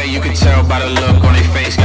way, you can tell by the look on their face.